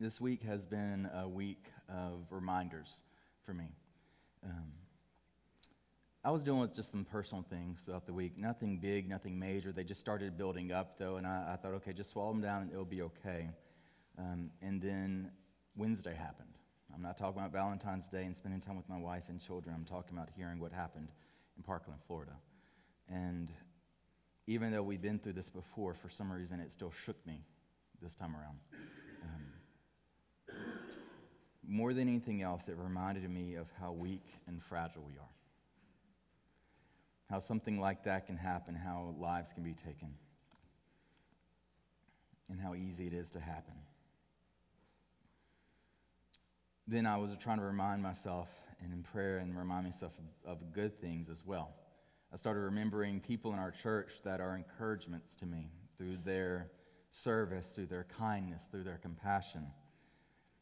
this week has been a week of reminders for me. Um, I was dealing with just some personal things throughout the week. Nothing big, nothing major. They just started building up, though, and I, I thought, okay, just swallow them down and it'll be okay. Um, and then Wednesday happened. I'm not talking about Valentine's Day and spending time with my wife and children. I'm talking about hearing what happened in Parkland, Florida. And even though we've been through this before, for some reason it still shook me this time around. More than anything else, it reminded me of how weak and fragile we are. How something like that can happen, how lives can be taken, and how easy it is to happen then I was trying to remind myself and in prayer and remind myself of, of, good things as well. I started remembering people in our church that are encouragements to me through their service, through their kindness, through their compassion.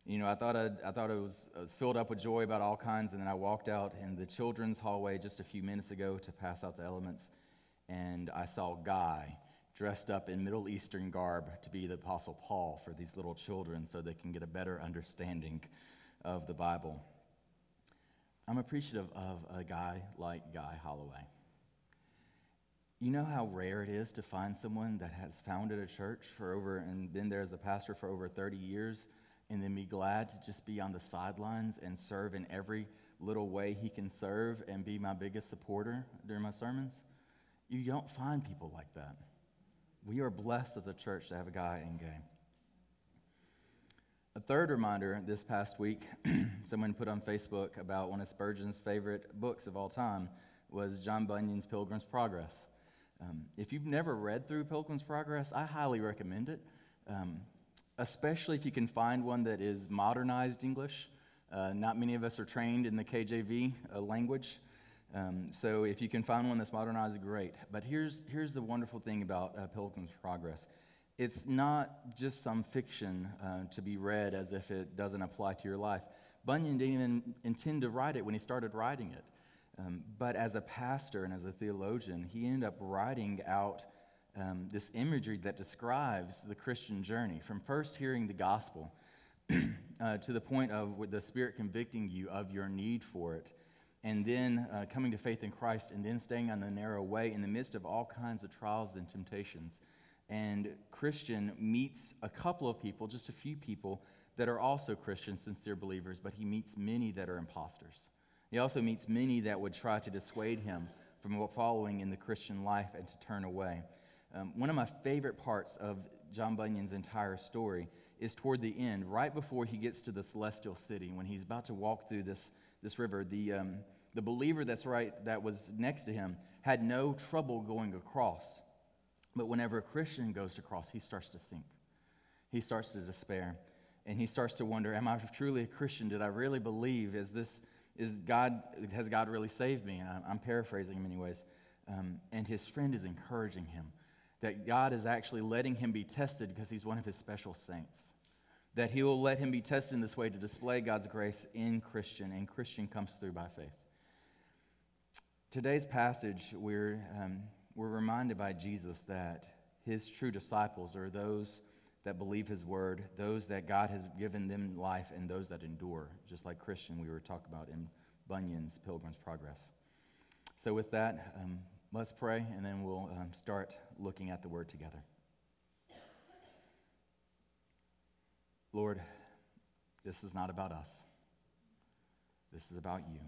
You know, I thought, I'd, i thought it was, I was filled up with joy about all kinds, and then I walked out in the children's hallway just a few minutes ago to pass out the elements, and I saw Guy dressed up in Middle Eastern garb to be the Apostle Paul for these little children so they can get a better understanding of the Bible. I'm appreciative of a guy like Guy Holloway. You know how rare it is to find someone that has founded a church for over and been there as the pastor for over 30 years and then be glad to just be on the sidelines and serve in every little way he can serve and be my biggest supporter during my sermons? You don't find people like that. We are blessed as a church to have a guy in Guy. A third reminder this past week, someone put on Facebook about one of Spurgeon's favorite books of all time was John Bunyan's Pilgrim's Progress. Um, if you've never read through Pilgrim's Progress, I highly recommend it, um, especially if you can find one that is modernized English. Uh, not many of us are trained in the KJV uh, language. Um, so if you can find one that's modernized, great. But here's, here's the wonderful thing about uh, Pilgrim's Progress it's not just some fiction uh, to be read as if it doesn't apply to your life. Bunyan didn't even intend to write it when he started writing it. Um, but as a pastor and as a theologian, he ended up writing out um, this imagery that describes the Christian journey from first hearing the gospel uh, to the point of the Spirit convicting you of your need for it, and then uh, coming to faith in Christ, and then staying on the narrow way in the midst of all kinds of trials and temptations and Christian meets a couple of people, just a few people, that are also Christian, sincere believers, but he meets many that are imposters. He also meets many that would try to dissuade him from following in the Christian life and to turn away. Um, one of my favorite parts of John Bunyan's entire story is toward the end, right before he gets to the celestial city, when he's about to walk through this, this river. The, um, the believer that's right, that was next to him, had no trouble going across. But whenever a Christian goes to cross, he starts to sink. He starts to despair. And he starts to wonder, am I truly a Christian? Did I really believe? Is this, is God, has God really saved me? I'm paraphrasing in many ways. Um, and his friend is encouraging him that God is actually letting him be tested because he's one of his special saints. That he will let him be tested in this way to display God's grace in Christian, and Christian comes through by faith. Today's passage, we're um, we're reminded by Jesus that his true disciples are those that believe his word, those that God has given them life, and those that endure, just like Christian we were talking about in Bunyan's Pilgrim's Progress. So, with that, um, let's pray, and then we'll um, start looking at the word together. Lord, this is not about us. This is about you.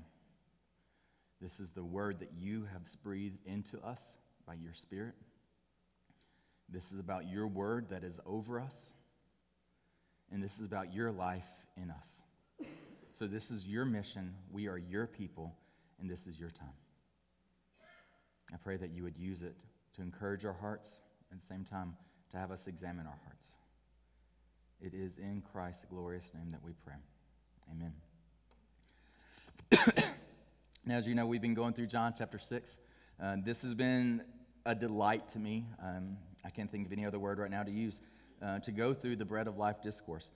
This is the word that you have breathed into us by your Spirit. This is about your word that is over us. And this is about your life in us. So, this is your mission. We are your people, and this is your time. I pray that you would use it to encourage our hearts, at the same time, to have us examine our hearts. It is in Christ's glorious name that we pray. Amen. now, as you know, we've been going through John chapter 6. Uh, this has been a delight to me. Um, I can't think of any other word right now to use uh, to go through the bread of life discourse.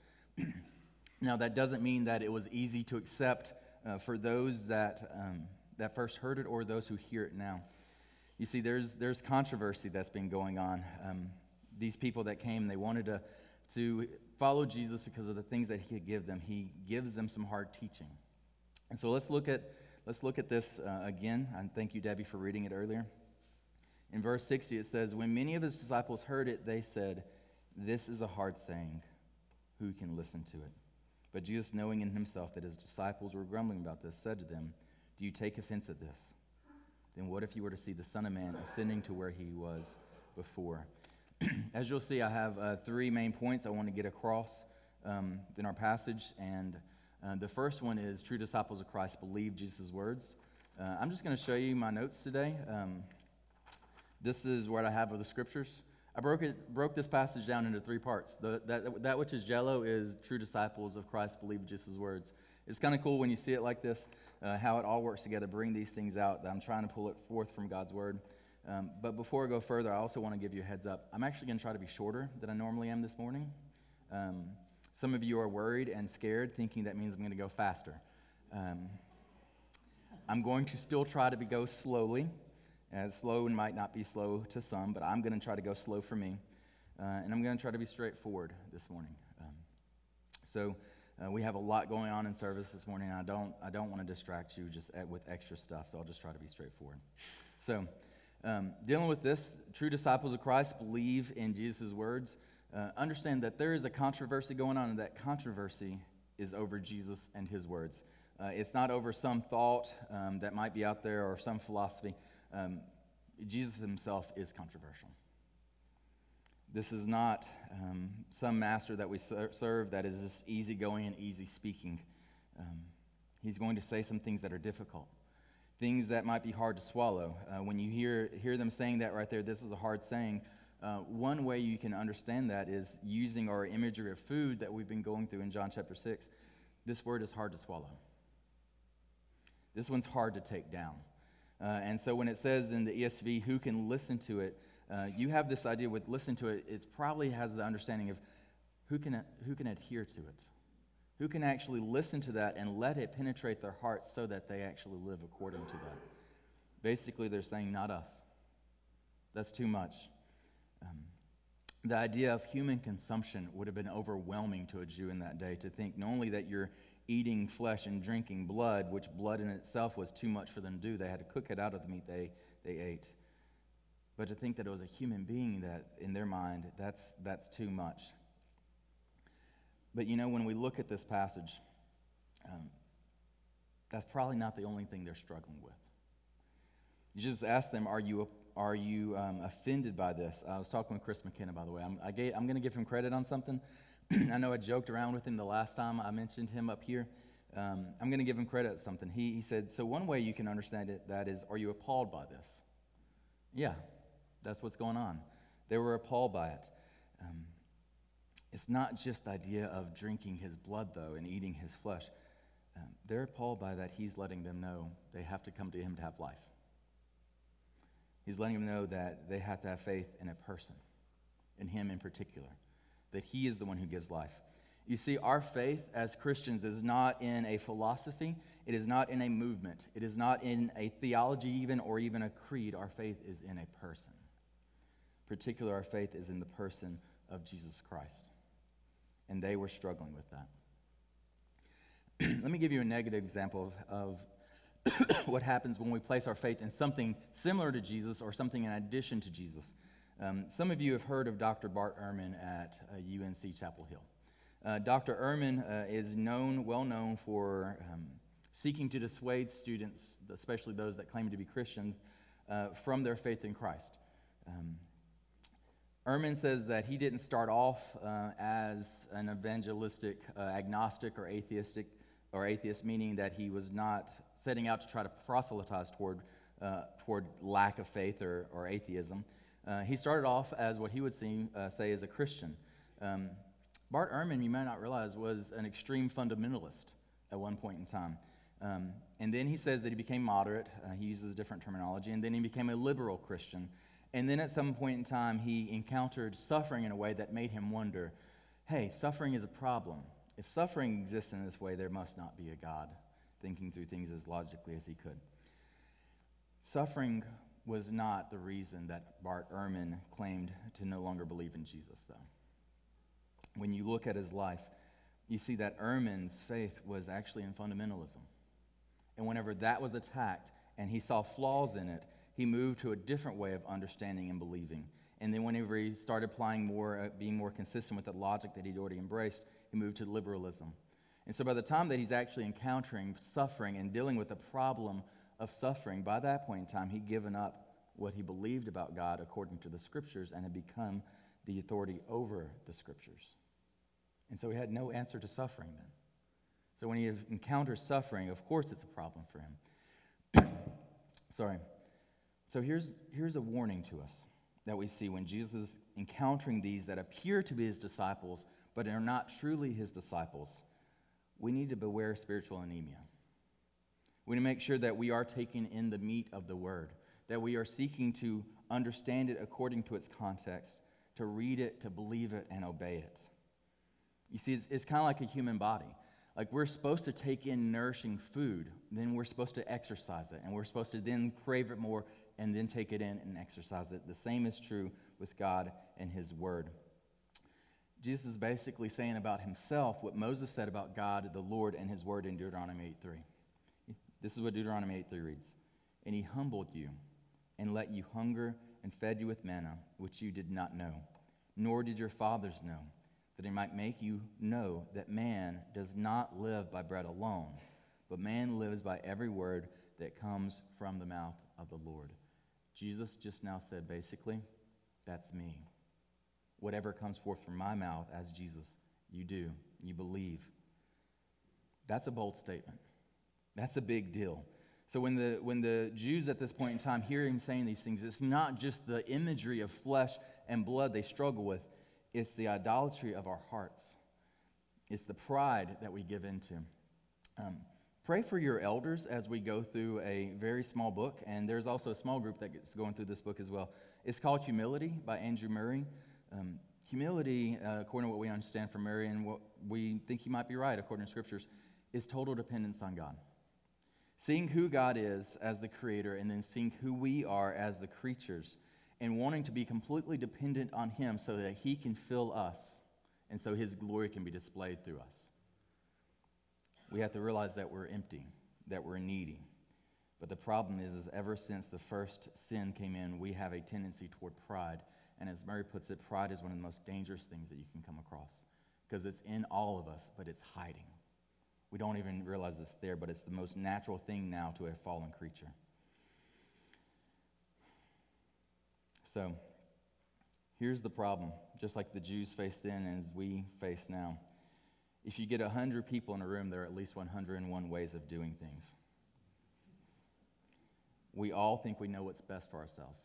now, that doesn't mean that it was easy to accept uh, for those that, um, that first heard it or those who hear it now. You see, there's, there's controversy that's been going on. Um, these people that came, they wanted to, to follow Jesus because of the things that he could give them, he gives them some hard teaching. And so let's look at, let's look at this uh, again. And thank you, Debbie, for reading it earlier. In verse 60, it says, When many of his disciples heard it, they said, This is a hard saying. Who can listen to it? But Jesus, knowing in himself that his disciples were grumbling about this, said to them, Do you take offense at this? Then what if you were to see the Son of Man ascending to where he was before? As you'll see, I have uh, three main points I want to get across um, in our passage. And uh, the first one is true disciples of Christ believe Jesus' words. Uh, I'm just going to show you my notes today. Um, this is what I have of the scriptures. I broke, it, broke this passage down into three parts. The, that, that which is yellow is true disciples of Christ believe Jesus' words. It's kind of cool when you see it like this, uh, how it all works together, bring these things out. That I'm trying to pull it forth from God's word. Um, but before I go further, I also want to give you a heads up. I'm actually going to try to be shorter than I normally am this morning. Um, some of you are worried and scared, thinking that means I'm going to go faster. Um, I'm going to still try to be, go slowly. As slow might not be slow to some, but I'm going to try to go slow for me. Uh, and I'm going to try to be straightforward this morning. Um, so uh, we have a lot going on in service this morning. I don't, I don't want to distract you just at, with extra stuff, so I'll just try to be straightforward. So, um, dealing with this, true disciples of Christ believe in Jesus' words. Uh, understand that there is a controversy going on, and that controversy is over Jesus and his words. Uh, it's not over some thought um, that might be out there or some philosophy. Um, Jesus himself is controversial. This is not um, some master that we ser- serve that is just easygoing and easy speaking. Um, he's going to say some things that are difficult things that might be hard to swallow. Uh, when you hear, hear them saying that right there, this is a hard saying, uh, one way you can understand that is using our imagery of food that we've been going through in John chapter 6. This word is hard to swallow. This one's hard to take down. Uh, and so when it says in the ESV, who can listen to it, uh, you have this idea with listen to it, it probably has the understanding of who can, who can adhere to it who can actually listen to that and let it penetrate their hearts so that they actually live according to that. Basically, they're saying, not us. That's too much. Um, the idea of human consumption would have been overwhelming to a Jew in that day to think not only that you're eating flesh and drinking blood, which blood in itself was too much for them to do, they had to cook it out of the meat they, they ate. But to think that it was a human being that, in their mind, that's, that's too much. But you know, when we look at this passage, um, that's probably not the only thing they're struggling with. You just ask them, Are you, are you um, offended by this? I was talking with Chris McKenna, by the way. I'm, I am going to give him credit on something. I know I joked around with him the last time I mentioned him up here. Um, I'm going to give him credit on something. He, he said, So, one way you can understand it, that is, are you appalled by this? Yeah, that's what's going on. They were appalled by it. Um, it's not just the idea of drinking his blood, though, and eating his flesh. Um, they're appalled by that. He's letting them know they have to come to him to have life. He's letting them know that they have to have faith in a person, in him in particular, that he is the one who gives life. You see, our faith as Christians is not in a philosophy, it is not in a movement, it is not in a theology, even, or even a creed. Our faith is in a person. Particular, our faith is in the person of Jesus Christ and they were struggling with that. Let me give you a negative example of, of what happens when we place our faith in something similar to Jesus or something in addition to Jesus. Um, some of you have heard of Dr. Bart Ehrman at uh, UNC Chapel Hill. Uh, Dr. Ehrman uh, is known, well known for um, seeking to dissuade students, especially those that claim to be Christian, uh, from their faith in Christ. Um, Ehrman says that he didn't start off uh, as an evangelistic uh, agnostic or atheistic, or atheist, meaning that he was not setting out to try to proselytize toward, uh, toward lack of faith or, or atheism. Uh, he started off as what he would see, uh, say as a Christian. Um, Bart Ehrman, you might not realize, was an extreme fundamentalist at one point in time. Um, and then he says that he became moderate. Uh, he uses different terminology. And then he became a liberal Christian. And then at some point in time, he encountered suffering in a way that made him wonder hey, suffering is a problem. If suffering exists in this way, there must not be a God, thinking through things as logically as he could. Suffering was not the reason that Bart Ehrman claimed to no longer believe in Jesus, though. when you look at his life, you see that Ehrman's faith was actually in fundamentalism. And whenever that was attacked and he saw flaws in it, he moved to a different way of understanding and believing. And then whenever he started applying more, uh, being more consistent with the logic that he'd already embraced, he moved to liberalism. And so by the time that he's actually encountering suffering and dealing with the problem of suffering, by that point in time, he'd given up what he believed about God according to the scriptures and had become the authority over the scriptures. And so he had no answer to suffering then. So when he encounters suffering, of course it's a problem for him. Sorry. So here's, here's a warning to us that we see when Jesus is encountering these that appear to be his disciples, but are not truly his disciples. We need to beware spiritual anemia. We need to make sure that we are taking in the meat of the word, that we are seeking to understand it according to its context, to read it, to believe it, and obey it. You see, it's, it's kind of like a human body. Like we're supposed to take in nourishing food, then we're supposed to exercise it, and we're supposed to then crave it more and then take it in and exercise it. The same is true with God and His Word. Jesus is basically saying about himself what Moses said about God, the Lord, and His Word in Deuteronomy 8:3. This is what Deuteronomy 8:3 reads. And he humbled you and let you hunger and fed you with manna, which you did not know, nor did your fathers know that he might make you know that man does not live by bread alone, but man lives by every word that comes from the mouth of the Lord. Jesus just now said basically, that's me. Whatever comes forth from my mouth as Jesus, you do, you believe. That's a bold statement. That's a big deal. So when the, when the Jews at this point in time hear him saying these things, it's not just the imagery of flesh and blood they struggle with, it's the idolatry of our hearts. It's the pride that we give into. Um, pray for your elders as we go through a very small book, and there's also a small group that's going through this book as well. It's called Humility by Andrew Murray. Um, humility, uh, according to what we understand from Murray and what we think he might be right according to scriptures, is total dependence on God. Seeing who God is as the creator and then seeing who we are as the creatures and wanting to be completely dependent on Him so that He can fill us and so His glory can be displayed through us. We have to realize that we're empty, that we're needy. But the problem is, is ever since the first sin came in, we have a tendency toward pride. And as Murray puts it, pride is one of the most dangerous things that you can come across because it's in all of us, but it's hiding. We don't even realize it's there, but it's the most natural thing now to a fallen creature. So, here's the problem, just like the Jews faced then as we face now. If you get 100 people in a room, there are at least 101 ways of doing things. We all think we know what's best for ourselves.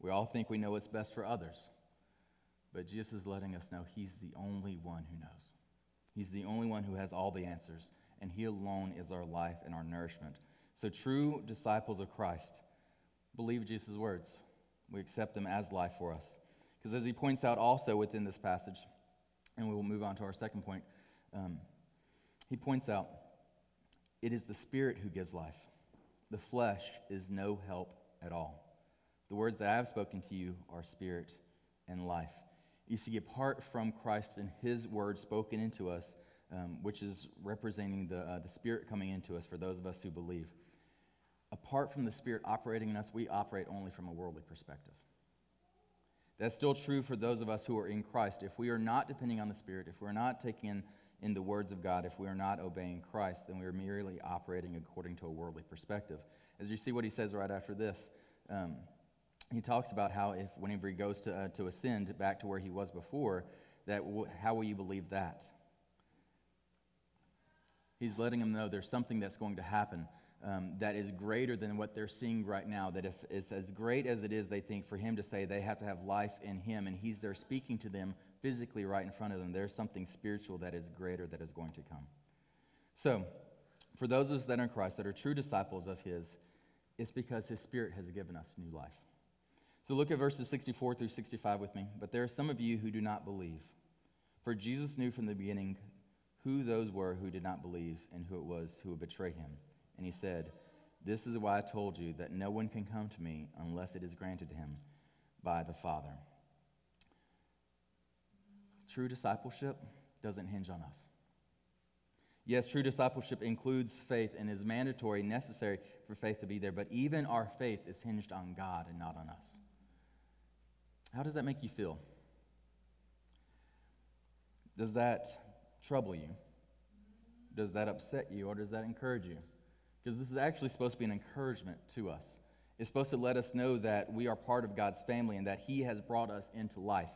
We all think we know what's best for others. But Jesus is letting us know He's the only one who knows. He's the only one who has all the answers, and He alone is our life and our nourishment. So, true disciples of Christ believe Jesus' words we accept them as life for us. Because as he points out also within this passage, and we will move on to our second point, um, he points out it is the Spirit who gives life. The flesh is no help at all. The words that I have spoken to you are spirit and life. You see, apart from Christ and his word spoken into us, um, which is representing the, uh, the Spirit coming into us for those of us who believe apart from the Spirit operating in us, we operate only from a worldly perspective. That's still true for those of us who are in Christ. If we are not depending on the Spirit, if we're not taking in, in the words of God, if we are not obeying Christ, then we are merely operating according to a worldly perspective. As you see what he says right after this, um, he talks about how if whenever he goes to, uh, to ascend back to where he was before, that w- how will you believe that? He's letting them know there's something that's going to happen um, that is greater than what they're seeing right now. That if it's as great as it is, they think for him to say they have to have life in him, and he's there speaking to them physically right in front of them, there's something spiritual that is greater that is going to come. So, for those of us that are in Christ, that are true disciples of his, it's because his spirit has given us new life. So, look at verses 64 through 65 with me. But there are some of you who do not believe. For Jesus knew from the beginning who those were who did not believe and who it was who would betray him. And he said, This is why I told you that no one can come to me unless it is granted him by the Father. true discipleship doesn't hinge on us. Yes, true discipleship includes faith and is mandatory, necessary for faith to be there, but even our faith is hinged on God and not on us. How does that make you feel? Does that trouble you? Does that upset you or does that encourage you? Because this is actually supposed to be an encouragement to us. It's supposed to let us know that we are part of God's family and that He has brought us into life.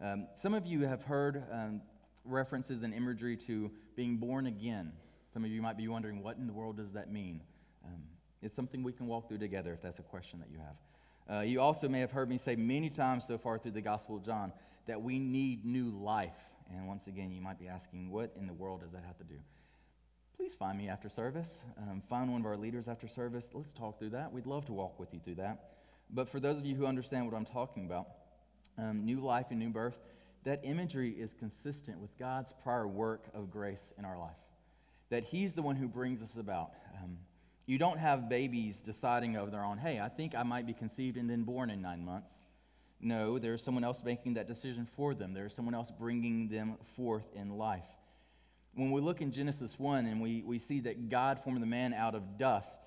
Um, some of you have heard um, references and imagery to being born again. Some of you might be wondering, what in the world does that mean? Um, it's something we can walk through together if that's a question that you have. Uh, you also may have heard me say many times so far through the Gospel of John that we need new life. And once again, you might be asking, what in the world does that have to do? Please find me after service. Um, find one of our leaders after service. Let's talk through that. We'd love to walk with you through that. But for those of you who understand what I'm talking about, um, new life and new birth, that imagery is consistent with God's prior work of grace in our life. That He's the one who brings us about. Um, you don't have babies deciding of their own, hey, I think I might be conceived and then born in nine months. No, there's someone else making that decision for them. There's someone else bringing them forth in life. When we look in Genesis 1 and we, we see that God formed the man out of dust,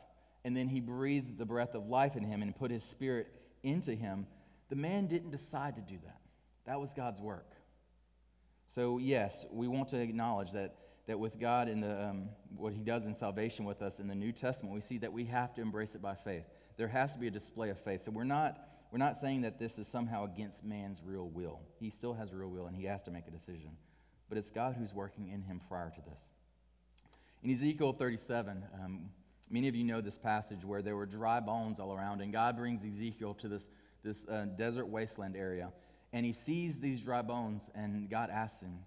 and then he breathed the breath of life in him and put his spirit into him, the man didn't decide to do that. That was God's work. So, yes, we want to acknowledge that, that with God and the, um, what he does in salvation with us in the New Testament, we see that we have to embrace it by faith. There has to be a display of faith. So, we're not we're not saying that this is somehow against man's real will. He still has real will and he has to make a decision. But it's God who's working in him prior to this. In Ezekiel 37, um, many of you know this passage where there were dry bones all around, and God brings Ezekiel to this, this uh, desert wasteland area. And he sees these dry bones, and God asks him,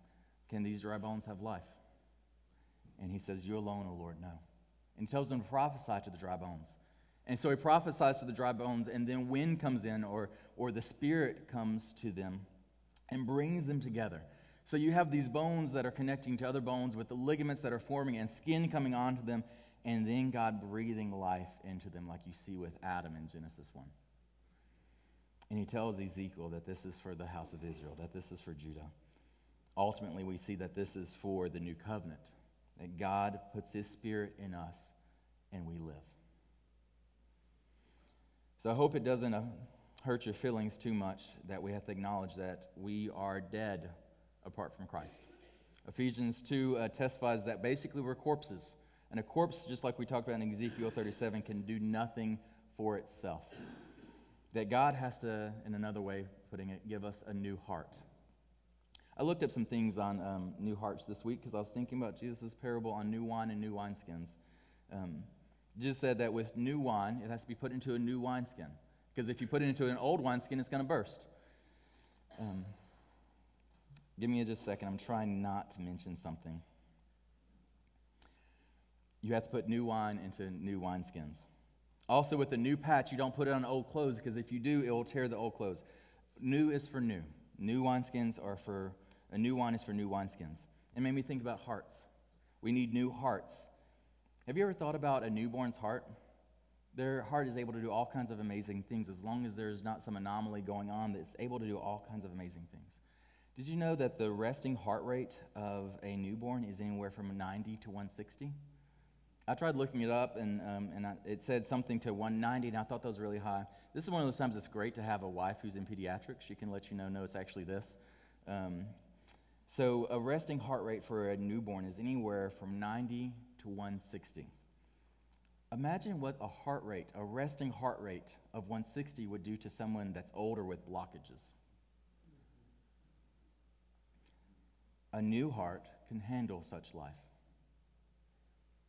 Can these dry bones have life? And he says, You alone, O Lord, know. And he tells him to prophesy to the dry bones. And so he prophesies to the dry bones, and then wind comes in, or, or the Spirit comes to them and brings them together. So you have these bones that are connecting to other bones with the ligaments that are forming and skin coming onto them, and then God breathing life into them, like you see with Adam in Genesis 1. And he tells Ezekiel that this is for the house of Israel, that this is for Judah. Ultimately, we see that this is for the new covenant, that God puts his spirit in us and we live. So I hope it doesn't uh, hurt your feelings too much that we have to acknowledge that we are dead apart from Christ. Ephesians 2 uh, testifies that basically we're corpses. And a corpse, just like we talked about in Ezekiel 37, can do nothing for itself. That God has to, in another way putting it, give us a new heart. I looked up some things on um, new hearts this week because I was thinking about Jesus' parable on new wine and new wineskins. Um, Jesus said that with new wine, it has to be put into a new wineskin. Because if you put it into an old wineskin, it's going to burst. Um, give me just a second. I'm trying not to mention something. You have to put new wine into new wineskins. Also, with the new patch, you don't put it on old clothes because if you do, it will tear the old clothes. New is for new. New wineskins are for, a new wine is for new wineskins. It made me think about hearts. We need new hearts. Have you ever thought about a newborn's heart? Their heart is able to do all kinds of amazing things as long as there's not some anomaly going on that's able to do all kinds of amazing things. Did you know that the resting heart rate of a newborn is anywhere from 90 to 160? I tried looking it up, and, um, and I, it said something to 190, and I thought that was really high. This is one of those times it's great to have a wife who's in pediatrics. She can let you know, no, it's actually this. Um, so, a resting heart rate for a newborn is anywhere from 90 to 160. Imagine what a heart rate, a resting heart rate of 160 would do to someone that's older with blockages. A new heart can handle such life.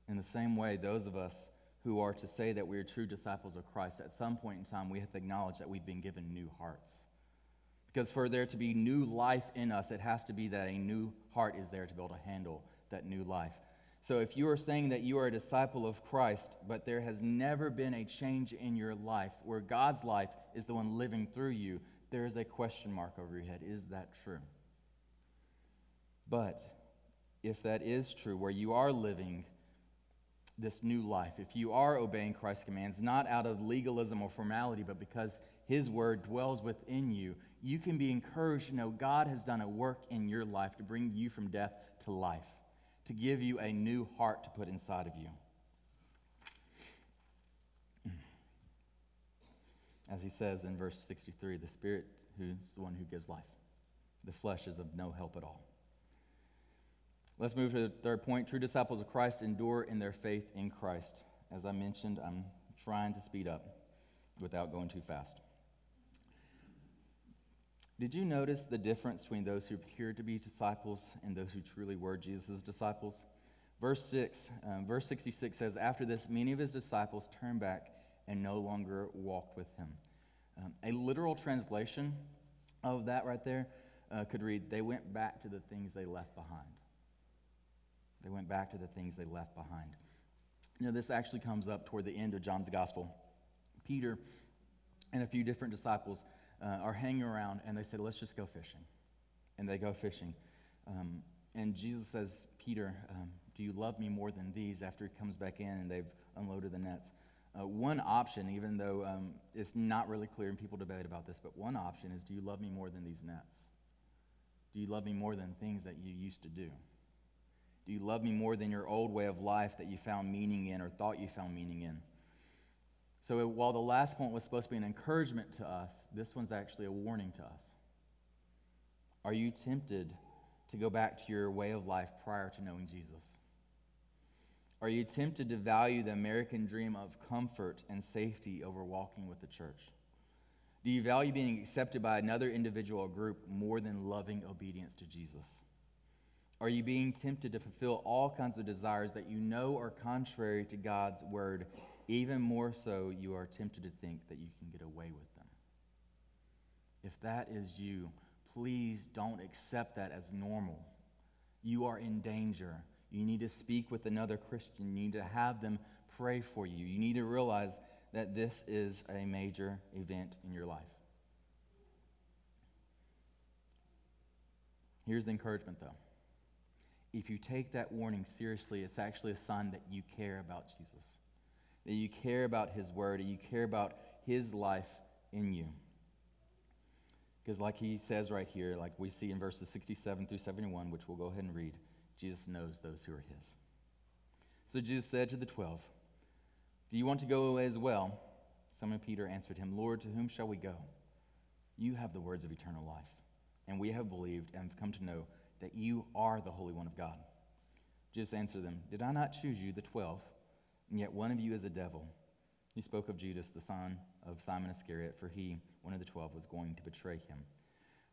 In the same way, those of us who are to say that we are true disciples of Christ, at some point in time, we have to acknowledge that we've been given new hearts. Because for there to be new life in us, it has to be that a new heart is there to be able to handle that new life. So if you are saying that you are a disciple of Christ, but there has never been a change in your life where God's life is the one living through you, there is a question mark over your head. Is that true? But if that is true, where you are living this new life, if you are obeying Christ's commands, not out of legalism or formality, but because His word dwells within you, you can be encouraged to know God has done a work in your life to bring you from death to life, to give you a new heart to put inside of you. As he says in verse 63, the Spirit who's the one who gives life. The flesh is of no help at all. Let's move to the third point. True disciples of Christ endure in their faith in Christ. As I mentioned, I'm trying to speed up without going too fast. Did you notice the difference between those who appeared to be disciples and those who truly were Jesus' disciples? Verse 6, um, verse 66 says, After this, many of his disciples turned back and no longer walked with him. Um, a literal translation of that right there uh, could read, They went back to the things they left behind. They went back to the things they left behind. You know, this actually comes up toward the end of John's gospel. Peter and a few different disciples uh, are hanging around and they say, Let's just go fishing. And they go fishing. Um, and Jesus says, Peter, um, do you love me more than these after he comes back in and they've unloaded the nets? Uh, one option, even though um, it's not really clear and people debate about this, but one option is do you love me more than these nets? Do you love me more than things that you used to do? Do you love me more than your old way of life that you found meaning in or thought you found meaning in? So while the last point was supposed to be an encouragement to us, this one's actually a warning to us. Are you tempted to go back to your way of life prior to knowing Jesus? Are you tempted to value the American dream of comfort and safety over walking with the church? Do you value being accepted by another individual or group more than loving obedience to Jesus? Are you being tempted to fulfill all kinds of desires that you know are contrary to God's word? Even more so, you are tempted to think that you can get away with them. If that is you, please don't accept that as normal. You are in danger you need to speak with another Christian. You need to have them pray for you. You need to realize that this is a major event in your life. Here's the encouragement, though. If you take that warning seriously, it's actually a sign that you care about Jesus, that you care about his word, and you care about his life in you. Because, like he says right here, like we see in verses 67 through 71, which we'll go ahead and read. Jesus knows those who are his. So Jesus said to the twelve, Do you want to go away as well? Simon Peter answered him, Lord, to whom shall we go? You have the words of eternal life, and we have believed and have come to know that you are the Holy One of God. Jesus answered them, Did I not choose you, the twelve, and yet one of you is a devil? He spoke of Judas, the son of Simon Iscariot, for he, one of the twelve, was going to betray him.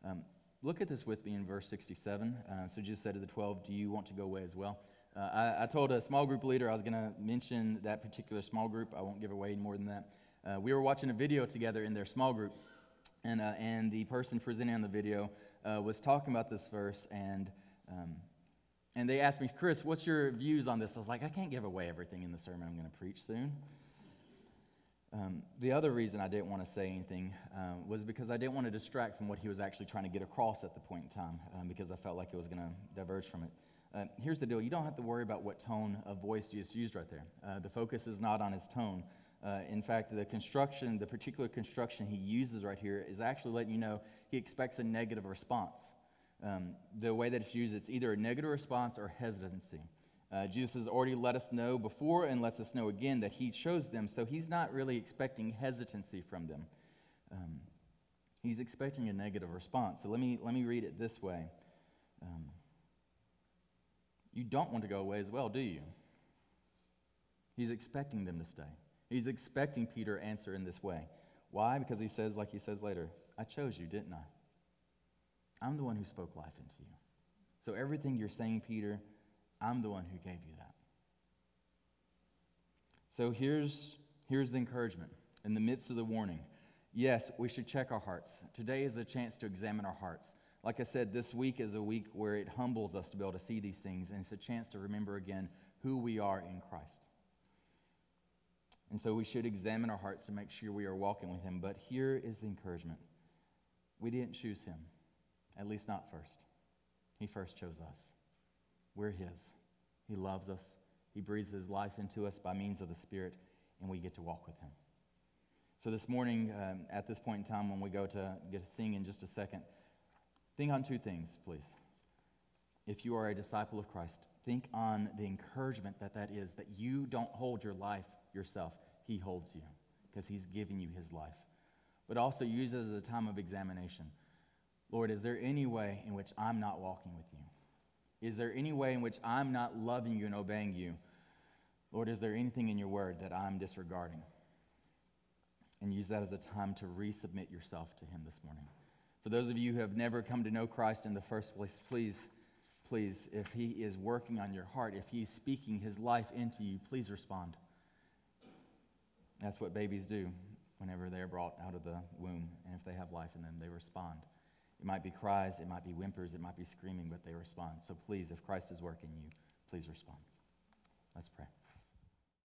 Um, Look at this with me in verse 67. Uh, so Jesus said to the 12, Do you want to go away as well? Uh, I, I, told a small group leader I was going to mention that particular small group. I won't give away more than that. Uh, we were watching a video together in their small group, and, uh, and the person presenting on the video uh, was talking about this verse, and, um, and they asked me, Chris, what's your views on this? I was like, I can't give away everything in the sermon I'm going to preach soon. Um, the other reason I didn't want to say anything um, was because I didn't want to distract from what he was actually trying to get across at the point in time, um, because I felt like it was going to diverge from it. Uh, here's the deal you don't have to worry about what tone of voice Jesus used right there. Uh, the focus is not on his tone. Uh, in fact, the construction, the particular construction he uses right here, is actually letting you know he expects a negative response. Um, the way that it's used, it's either a negative response or hesitancy. Uh, Jesus has already let us know before and lets us know again that he chose them, so he's not really expecting hesitancy from them. Um, he's expecting a negative response. So let me, let me read it this way. Um, you don't want to go away as well, do you? He's expecting them to stay. He's expecting Peter to answer in this way. Why? Because he says, like he says later, I chose you, didn't I? I'm the one who spoke life into you. So everything you're saying, Peter, I'm the one who gave you that. So here's, here's the encouragement in the midst of the warning. Yes, we should check our hearts. Today is a chance to examine our hearts. Like I said, this week is a week where it humbles us to be able to see these things, and it's a chance to remember again who we are in Christ. And so we should examine our hearts to make sure we are walking with Him. But here is the encouragement we didn't choose Him, at least not first. He first chose us. We're His. He loves us. He breathes His life into us by means of the Spirit, and we get to walk with Him. So this morning, um, at this point in time, when we go to get to sing in just a second, think on two things, please. If you are a disciple of Christ, think on the encouragement that that is, that you don't hold your life yourself. He holds you because he's giving you his life. But also use it as a time of examination. Lord, is there any way in which I'm not walking with you? Is there any way in which I'm not loving you and obeying you? Lord, is there anything in your word that I'm disregarding? And use that as a time to resubmit yourself to Him this morning. For those of you who have never come to know Christ in the first place, please, please, if He is working on your heart, if He's speaking His life into you, please respond. That's what babies do whenever they're brought out of the womb. And if they have life in them, they respond. It might be cries, it might be whimpers, it might be screaming, but they respond. So please, if Christ is working you, please respond. Let's pray.